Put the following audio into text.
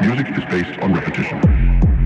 Music is based on repetition.